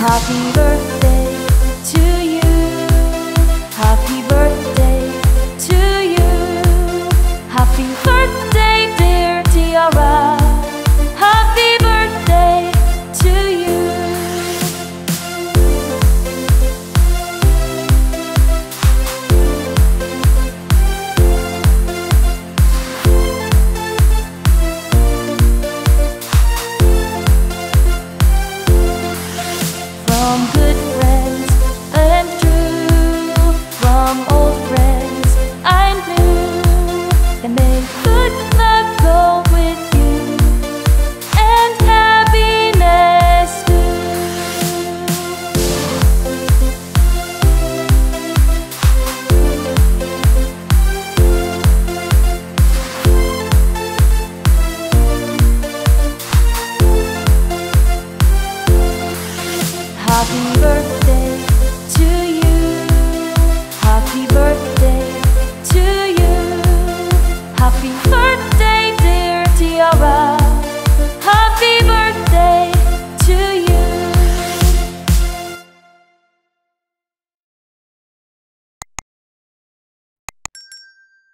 Happy birthday. Happy birthday to